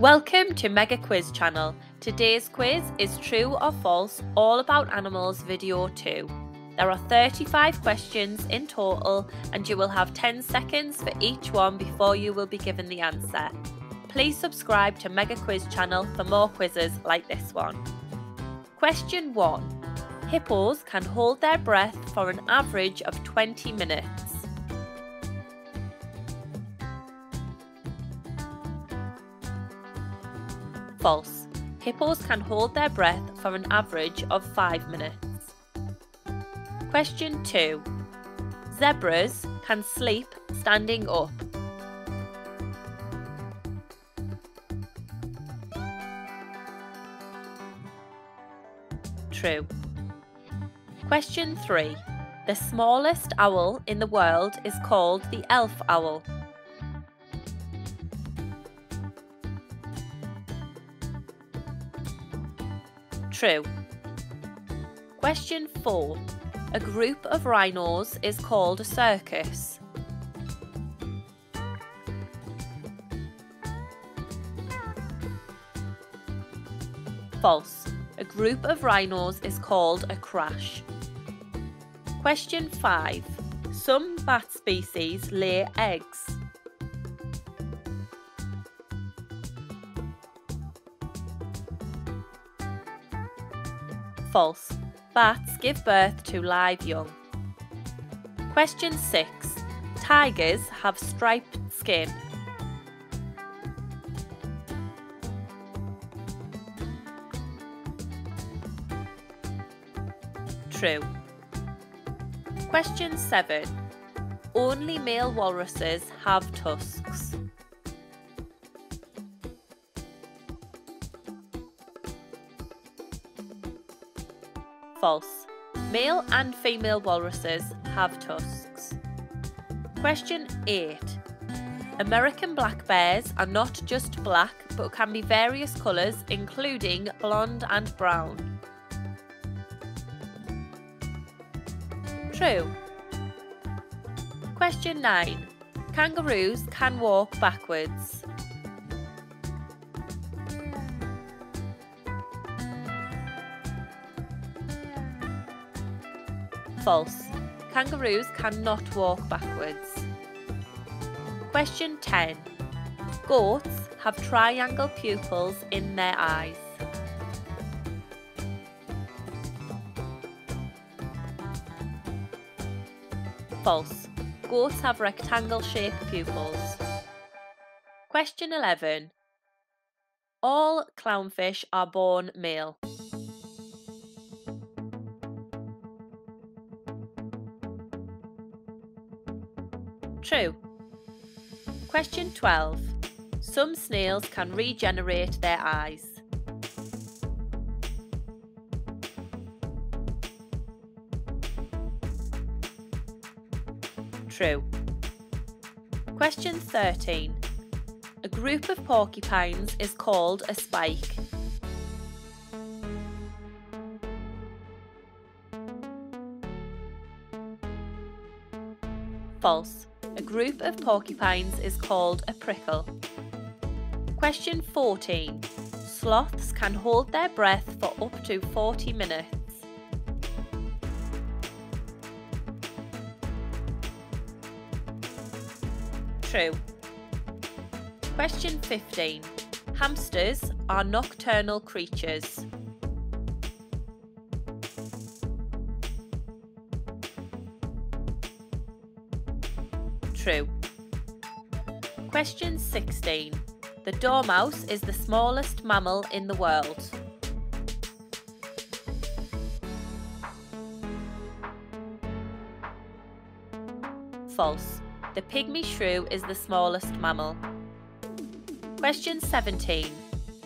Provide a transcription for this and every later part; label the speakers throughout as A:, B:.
A: Welcome to Mega Quiz Channel. Today's quiz is true or false, all about animals video 2. There are 35 questions in total and you will have 10 seconds for each one before you will be given the answer. Please subscribe to Mega Quiz Channel for more quizzes like this one. Question 1. Hippos can hold their breath for an average of 20 minutes. False. Hippos can hold their breath for an average of 5 minutes. Question 2. Zebras can sleep standing up. True. Question 3. The smallest owl in the world is called the elf owl. True. Question 4. A group of rhinos is called a circus. False. A group of rhinos is called a crash. Question 5. Some bat species lay eggs. False. Bats give birth to live young. Question 6. Tigers have striped skin. True. Question 7. Only male walruses have tusks. False. Male and female walruses have tusks. Question 8. American black bears are not just black but can be various colours including blonde and brown. True. Question 9. Kangaroos can walk backwards. False. Kangaroos cannot walk backwards. Question 10. Goats have triangle pupils in their eyes. False. Goats have rectangle shaped pupils. Question 11. All clownfish are born male. True. Question 12. Some snails can regenerate their eyes. True. Question 13. A group of porcupines is called a spike. False. A group of porcupines is called a prickle. Question 14. Sloths can hold their breath for up to 40 minutes. True. Question 15. Hamsters are nocturnal creatures. True. Question 16. The dormouse is the smallest mammal in the world. False. The pygmy shrew is the smallest mammal. Question 17.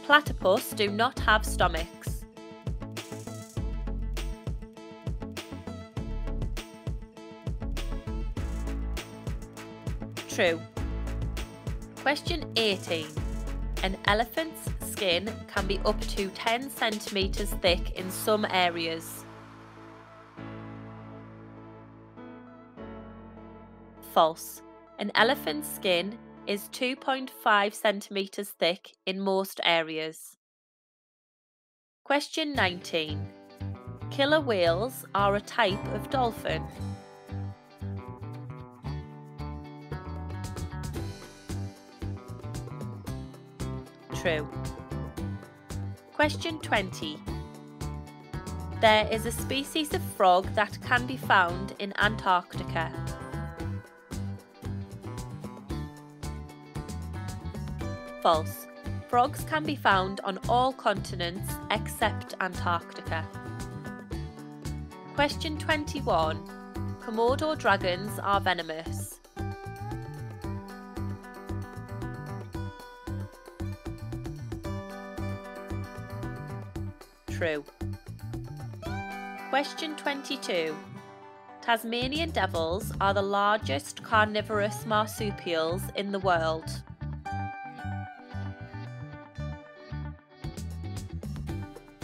A: Platypus do not have stomachs. True. Question 18. An elephant's skin can be up to 10 centimetres thick in some areas. False. An elephant's skin is 2.5 centimetres thick in most areas. Question 19. Killer whales are a type of dolphin. True. Question 20. There is a species of frog that can be found in Antarctica. False. Frogs can be found on all continents except Antarctica. Question 21. Komodo dragons are venomous. True. Question 22. Tasmanian devils are the largest carnivorous marsupials in the world.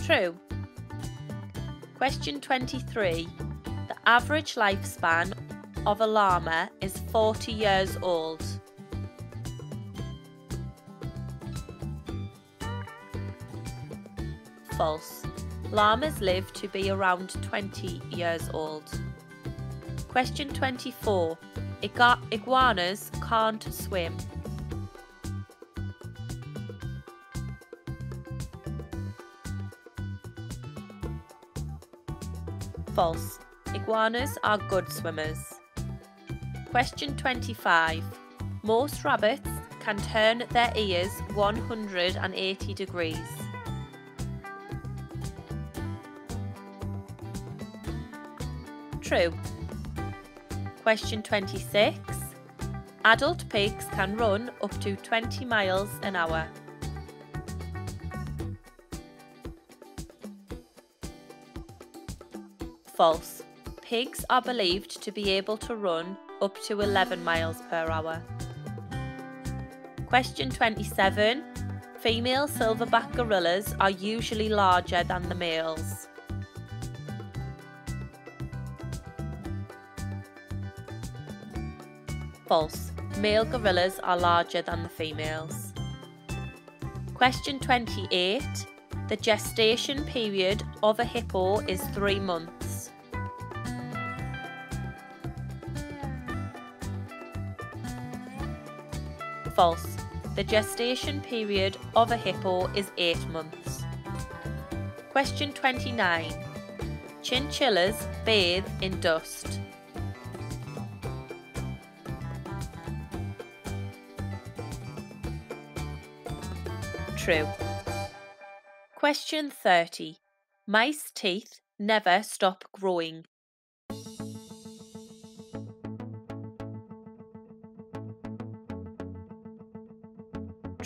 A: True. Question 23. The average lifespan of a llama is 40 years old. False. Llamas live to be around 20 years old. Question 24. iguanas can't swim. False. Iguanas are good swimmers. Question 25. Most rabbits can turn their ears 180 degrees. True. Question 26. Adult pigs can run up to 20 miles an hour. false. Pigs are believed to be able to run up to 11 miles per hour. Question 27. Female silverback gorillas are usually larger than the males. False. Male gorillas are larger than the females. Question 28. The gestation period of a hippo is three months. false. The gestation period of a hippo is 8 months. Question 29. Chinchillas bathe in dust. True. Question 30. Mice teeth never stop growing.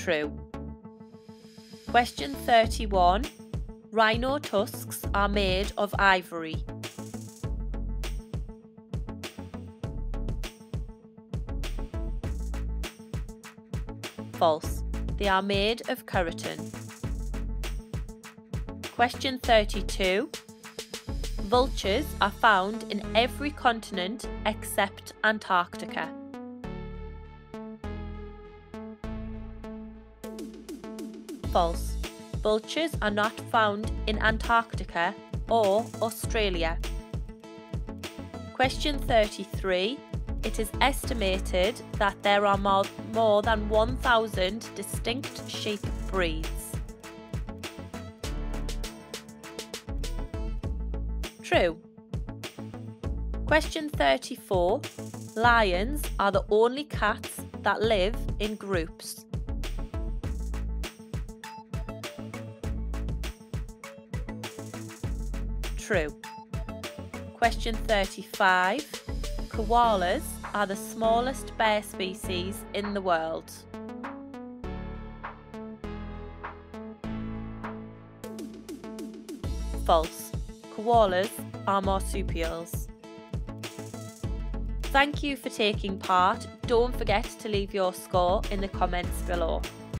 A: true. Question 31. Rhino tusks are made of ivory. False. They are made of keratin. Question 32. Vultures are found in every continent except Antarctica. false. Vultures are not found in Antarctica or Australia. Question 33. It is estimated that there are more, more than 1,000 distinct sheep breeds. True. Question 34. Lions are the only cats that live in groups. true. Question 35. Koalas are the smallest bear species in the world. False. Koalas are marsupials. Thank you for taking part. Don't forget to leave your score in the comments below.